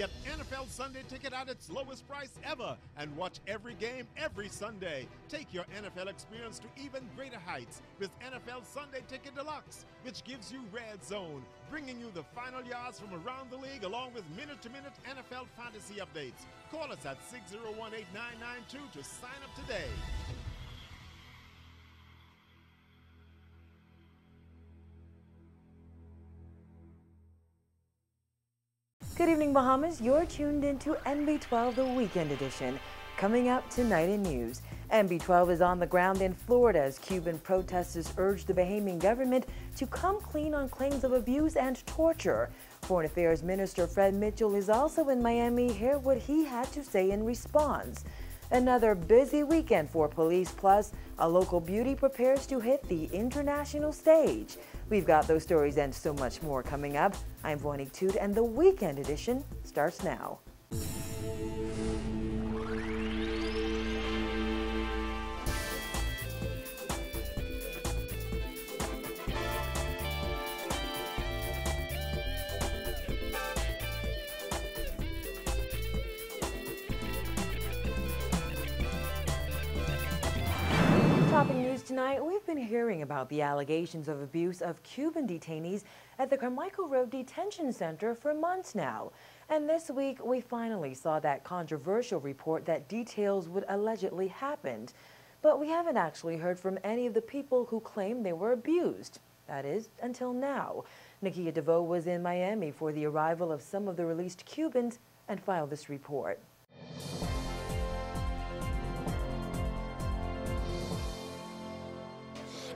Get NFL Sunday ticket at its lowest price ever and watch every game every Sunday. Take your NFL experience to even greater heights with NFL Sunday Ticket Deluxe, which gives you Red Zone, bringing you the final yards from around the league along with minute to minute NFL fantasy updates. Call us at 601 8992 to sign up today. Good evening, Bahamas. You're tuned into NB12, the weekend edition. Coming up tonight in news, NB12 is on the ground in Florida as Cuban protesters urge the Bahamian government to come clean on claims of abuse and torture. Foreign Affairs Minister Fred Mitchell is also in Miami. Hear what he had to say in response. Another busy weekend for Police Plus. A local beauty prepares to hit the international stage. We've got those stories and so much more coming up. I'm Vonique Toot, and the weekend edition starts now. Tonight, we've been hearing about the allegations of abuse of Cuban detainees at the Carmichael Road Detention Center for months now. And this week, we finally saw that controversial report that details what allegedly happened. But we haven't actually heard from any of the people who claim they were abused. That is, until now. Nikia DeVoe was in Miami for the arrival of some of the released Cubans and filed this report.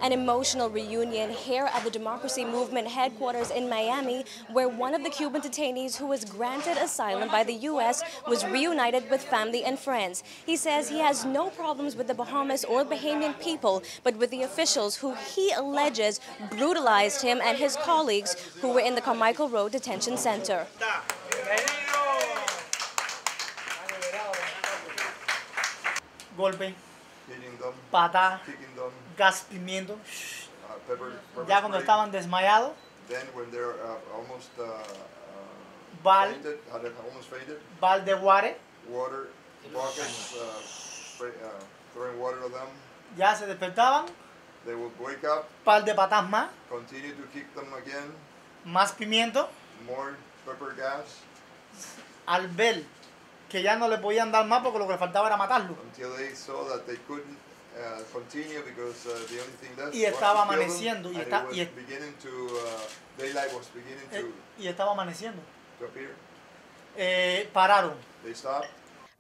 An emotional reunion here at the Democracy Movement headquarters in Miami, where one of the Cuban detainees who was granted asylum by the U.S. was reunited with family and friends. He says he has no problems with the Bahamas or Bahamian people, but with the officials who he alleges brutalized him and his colleagues who were in the Carmichael Road Detention Center. golpe, pata, gas pimiento. uh, pepper, pepper Ya cuando estaban desmayados, Then when they're uh, almost uh, uh, Bal. fainted, had it almost fainted, bal de water, buckets, uh, spray, uh, throwing water to them. ya se despertaban, They would wake up, par de patas más, continue to kick them again, más pimiento, more pepper gas, al ver que ya no le podían dar más porque lo que le faltaba era matarlo. Eh, y estaba amaneciendo y, está, y, y estaba amaneciendo. Eh, pararon. They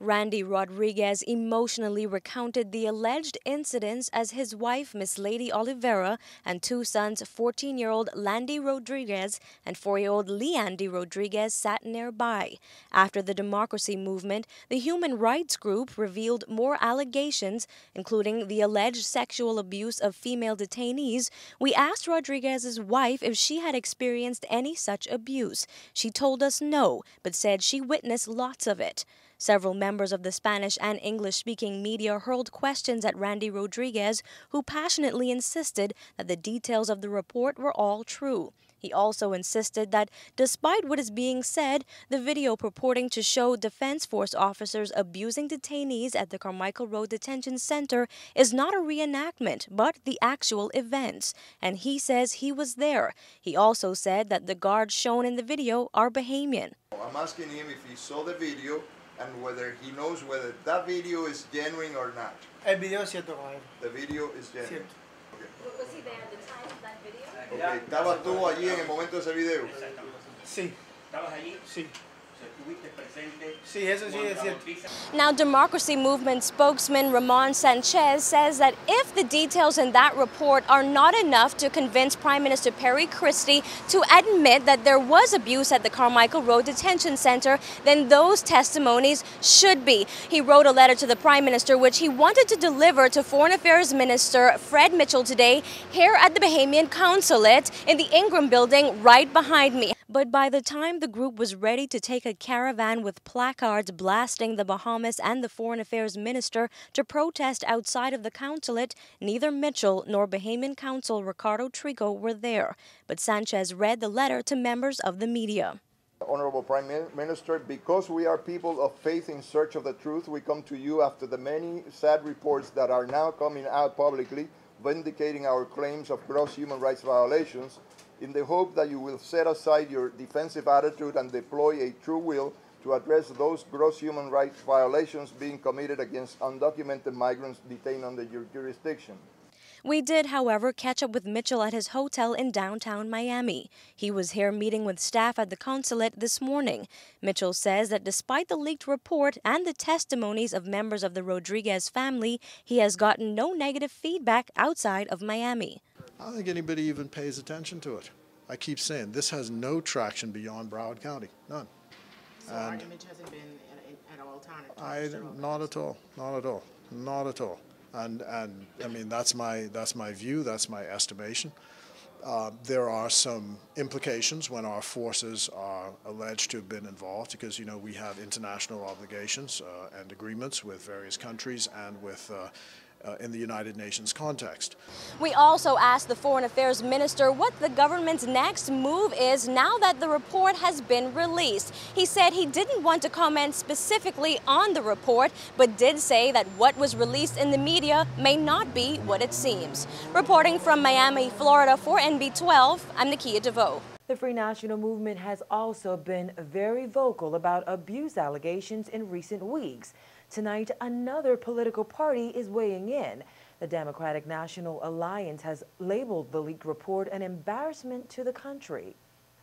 Randy Rodriguez emotionally recounted the alleged incidents as his wife, Miss Lady Oliveira, and two sons, 14 year old Landy Rodriguez and 4 year old Leandy Rodriguez, sat nearby. After the democracy movement, the human rights group revealed more allegations, including the alleged sexual abuse of female detainees. We asked Rodriguez's wife if she had experienced any such abuse. She told us no, but said she witnessed lots of it. Several members of the Spanish and English speaking media hurled questions at Randy Rodriguez, who passionately insisted that the details of the report were all true. He also insisted that, despite what is being said, the video purporting to show Defense Force officers abusing detainees at the Carmichael Road Detention Center is not a reenactment, but the actual events. And he says he was there. He also said that the guards shown in the video are Bahamian. I'm asking him if he saw the video and whether he knows whether that video is genuine or not. El video es cierto, caballero. The video is genuine. Cierto. Was he there at the time of that video? Okay, ¿Estabas tú allí en el momento de ese video? Sí, ¿Estabas allí? sí. ¿Estuviste presente? Sí, eso sí es cierto. Now, Democracy Movement spokesman Ramon Sanchez says that if the details in that report are not enough to convince Prime Minister Perry Christie to admit that there was abuse at the Carmichael Road Detention Center, then those testimonies should be. He wrote a letter to the Prime Minister, which he wanted to deliver to Foreign Affairs Minister Fred Mitchell today here at the Bahamian Consulate in the Ingraham building right behind me. But by the time the group was ready to take a caravan with placards blasting the Bahamas and the Foreign Affairs Minister to protest outside of the consulate, neither Mitchell nor Bahamian Consul Ricardo Trigo were there. But Sanchez read the letter to members of the media. Honorable Prime Minister, because we are people of faith in search of the truth, we come to you after the many sad reports that are now coming out publicly vindicating our claims of gross human rights violations in the hope that you will set aside your defensive attitude and deploy a true will to address those gross human rights violations being committed against undocumented migrants detained under your jurisdiction. We did, however, catch up with Mitchell at his hotel in downtown Miami. He was here meeting with staff at the consulate this morning. Mitchell says that despite the leaked report and the testimonies of members of the Rodriguez family, he has gotten no negative feedback outside of Miami. I don't think anybody even pays attention to it. I keep saying this has no traction beyond Broward County, none. So and our image hasn't been at, at all tarnished. I not at all, not at all, not at all and and I mean that's my that's my view, that's my estimation. Uh, there are some implications when our forces are alleged to have been involved because you know we have international obligations uh, and agreements with various countries and with uh, uh, in the United Nations context. We also asked the Foreign Affairs Minister what the government's next move is now that the report has been released. He said he didn't want to comment specifically on the report, but did say that what was released in the media may not be what it seems. Reporting from Miami, Florida for NB12, I'm Nakia DeVoe. The Free National Movement has also been very vocal about abuse allegations in recent weeks. Tonight, another political party is weighing in. The Democratic National Alliance has labeled the leaked report an embarrassment to the country.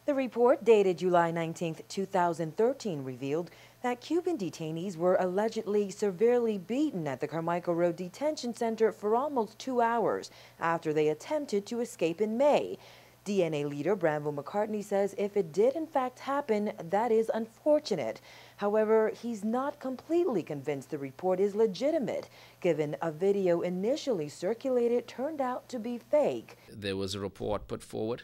The report, dated July 19, 2013, revealed that Cuban detainees were allegedly severely beaten at the Carmichael Road Detention Center for almost two hours after they attempted to escape in May. DNA leader Branville McCartney says if it did in fact happen, that is unfortunate. However, he's not completely convinced the report is legitimate, given a video initially circulated turned out to be fake. There was a report put forward.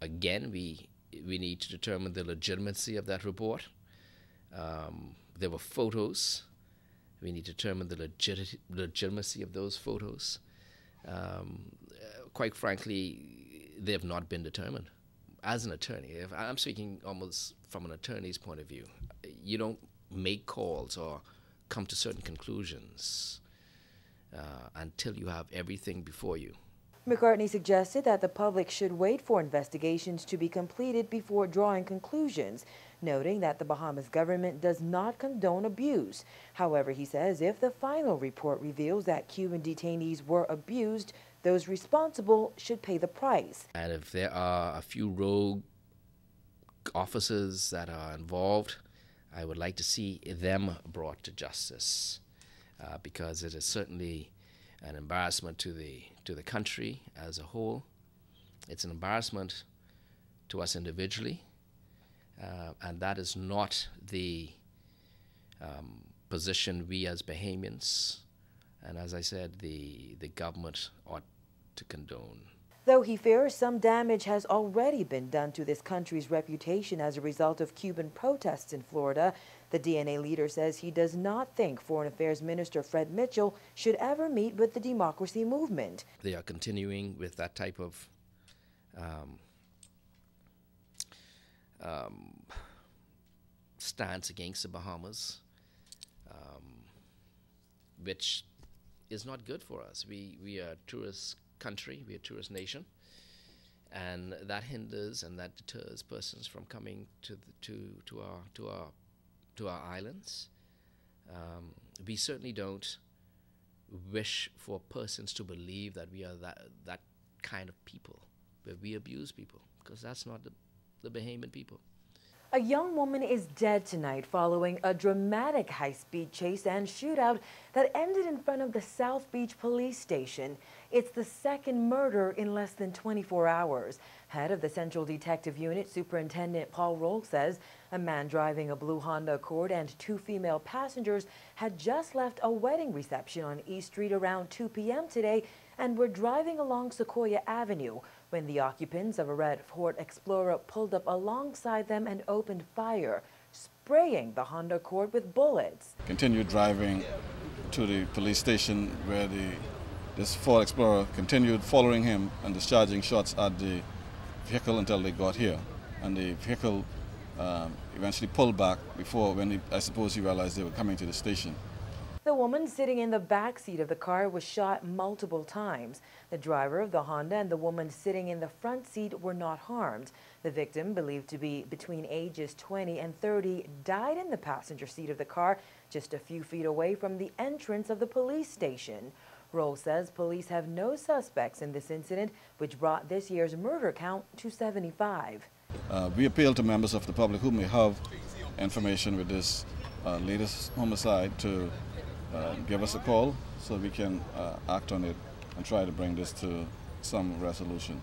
Again, we, we need to determine the legitimacy of that report. Um, there were photos. We need to determine the legit- legitimacy of those photos. Um, quite frankly, they have not been determined. As an attorney, if I'm speaking almost from an attorney's point of view, you don't make calls or come to certain conclusions uh, until you have everything before you. McCartney suggested that the public should wait for investigations to be completed before drawing conclusions, noting that the Bahamas government does not condone abuse. However, he says if the final report reveals that Cuban detainees were abused, those responsible should pay the price. And if there are a few rogue officers that are involved, I would like to see them brought to justice uh, because it is certainly an embarrassment to the, to the country as a whole. It's an embarrassment to us individually, uh, and that is not the um, position we as Bahamians and as I said, the, the government ought to condone. Though he fears some damage has already been done to this country's reputation as a result of Cuban protests in Florida, the DNA leader says he does not think Foreign Affairs Minister Fred Mitchell should ever meet with the democracy movement. They are continuing with that type of um, um, stance against the Bahamas, um, which is not good for us. We, we are a tourist country, we're a tourist nation, and that hinders and that deters persons from coming to, the, to, to, our, to, our, to our islands. Um, we certainly don't wish for persons to believe that we are that, that kind of people, where we abuse people, because that's not the, the Bahamian people. A young woman is dead tonight following a dramatic high-speed chase and shootout that ended in front of the South Beach police station. It's the second murder in less than 24 hours. Head of the Central Detective Unit, Superintendent Paul Rolle says a man driving a blue Honda Accord and two female passengers had just left a wedding reception on East Street around 2 p.m. today and were driving along Sequoia Avenue when the occupants of a red Ford Explorer pulled up alongside them and opened fire, spraying the Honda Accord with bullets. Continued driving to the police station where the this Ford Explorer continued following him and discharging shots at the vehicle until they got here. And the vehicle um, eventually pulled back before when he, I suppose he realized they were coming to the station. The woman sitting in the back seat of the car was shot multiple times. The driver of the Honda and the woman sitting in the front seat were not harmed. The victim, believed to be between ages 20 and 30, died in the passenger seat of the car just a few feet away from the entrance of the police station. Rolle says police have no suspects in this incident, which brought this year's murder count to 75. Uh, we appeal to members of the public who may have information with this uh, latest homicide to uh, give us a call so we can uh, act on it and try to bring this to some resolution.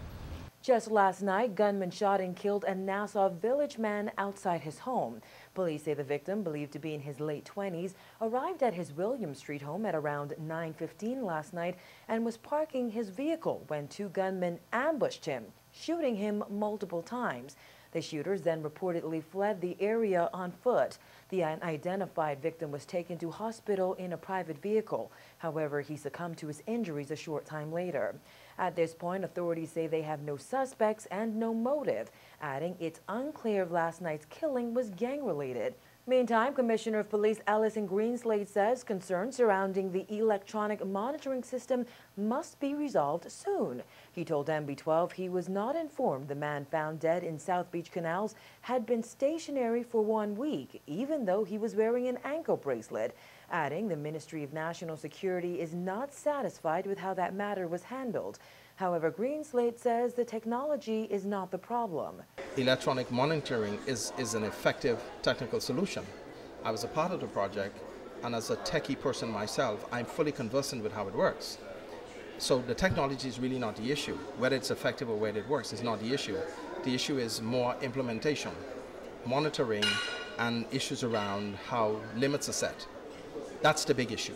Just last night, gunmen shot and killed a Nassau Village man outside his home. Police say the victim, believed to be in his late 20s, arrived at his William Street home at around 9.15 last night and was parking his vehicle when two gunmen ambushed him, shooting him multiple times. The shooters then reportedly fled the area on foot. The unidentified victim was taken to hospital in a private vehicle. However, he succumbed to his injuries a short time later. At this point, authorities say they have no suspects and no motive, adding it's unclear if last night's killing was gang-related. Meantime, Commissioner of Police Ellison Greenslade says concerns surrounding the electronic monitoring system must be resolved soon. He told NB12 he was not informed the man found dead in South Beach Canals had been stationary for one week, even though he was wearing an ankle bracelet, adding the Ministry of National Security is not satisfied with how that matter was handled. However, Greenslade says the technology is not the problem. Electronic monitoring is, is an effective technical solution. I was a part of the project, and as a techie person myself, I'm fully conversant with how it works. So the technology is really not the issue. Whether it's effective or whether it works is not the issue. The issue is more implementation, monitoring, and issues around how limits are set. That's the big issue.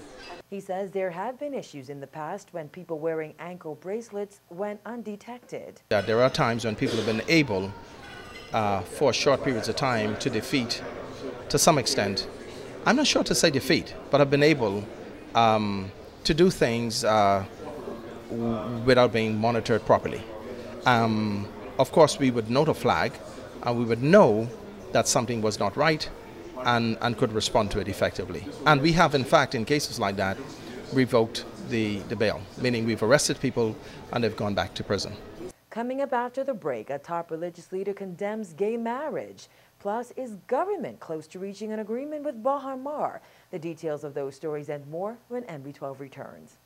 He says there have been issues in the past when people wearing ankle bracelets went undetected. Yeah, there are times when people have been able, uh, for short periods of time, to defeat, to some extent, I'm not sure to say defeat, but have been able um, to do things uh, without being monitored properly. Um, of course, we would note a flag and we would know that something was not right and, and could respond to it effectively. And we have, in fact, in cases like that, revoked the, the bail, meaning we've arrested people and they've gone back to prison. Coming up after the break, a top religious leader condemns gay marriage. Plus, is government close to reaching an agreement with Baha Mar? The details of those stories and more when NB12 returns.